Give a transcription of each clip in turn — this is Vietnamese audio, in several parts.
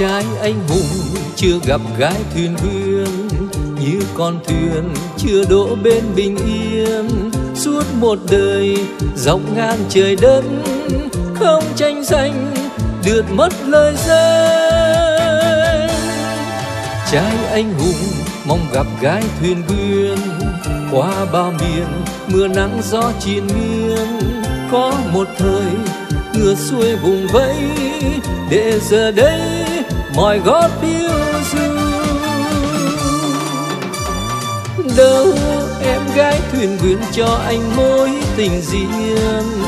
trai anh hùng chưa gặp gái thuyền hương, như con thuyền chưa đỗ bên bình yên. Suốt một đời dọc ngang trời đất, không tranh giành được mất lời danh trai anh hùng mong gặp gái thuyền hương, qua bao miền mưa nắng gió triền miên. Có một thời ngược xuôi vùng vẫy, để giờ đây mọi gót phiêu du đâu em gái thuyền quyến cho anh mối tình riêng.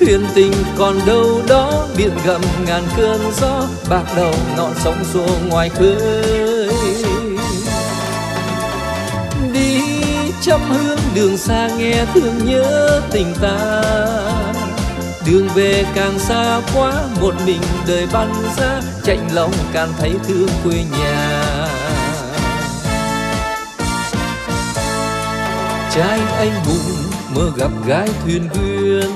Thuyền tình còn đâu đó, biển gầm ngàn cơn gió, bạc đầu ngọn sóng xô ngoài khơi. Đi trăm hương đường xa nghe thương nhớ tình ta đường về càng xa quá, một mình đời băn ra chạy lòng càng thấy thương quê nhà. Trai anh hùng mơ gặp gái thuyền quyên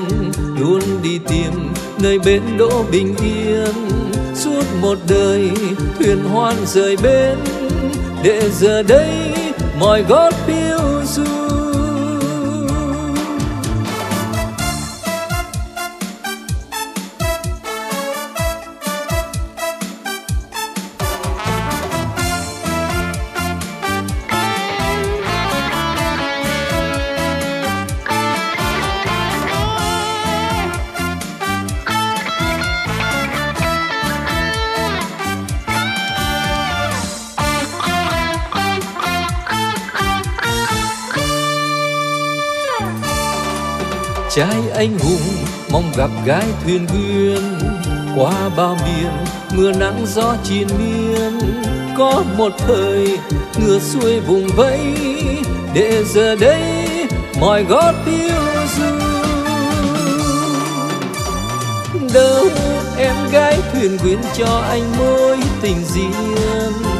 luôn đi tìm nơi bến đỗ bình yên. Suốt một đời thuyền hoan rời bến, để giờ đây mọi gót phiêu trai anh hùng mong gặp gái thuyền viên qua bao miền mưa nắng gió triền miên. Có một thời, ngựa xuôi vùng vẫy. Để giờ đây, mọi gót tiêu du đâu em gái thuyền quyến cho anh mối tình riêng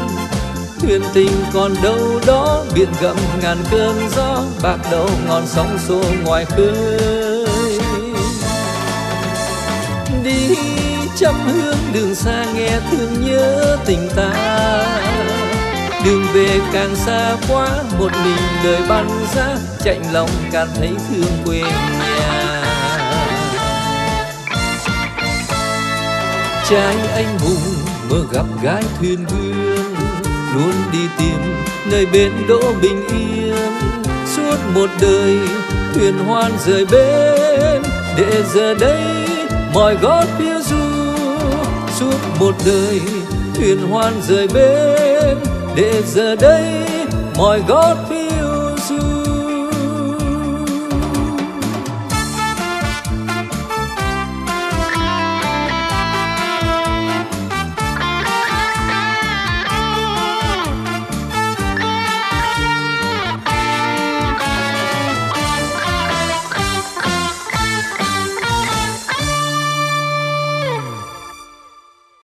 thuyền tình còn đâu đó biển gầm ngàn cơn gió, bạc đầu ngọn sóng xô ngoài khơi. Đi trăm hương đường xa nghe thương nhớ tình ta. Đường về càng xa quá, một mình đời băn ra chạnh lòng càng thấy thương quê nhà. Trai anh hùng, mơ gặp gái thuyền quyên luôn đi tìm nơi bên đỗ bình yên. Suốt một đời thuyền hoan rời bến, để giờ đây mọi gót phía du. Suốt một đời thuyền hoan rời bến, để giờ đây mọi gót phía